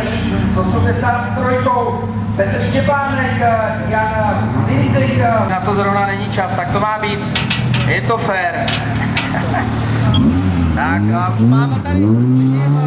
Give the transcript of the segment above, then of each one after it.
rally s 83. Petr Štěpánek, Jan Vincik. Na to zrovna není čas, tak to má být. Je to fér. tak a už máme tady vidím,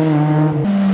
Mm-hmm.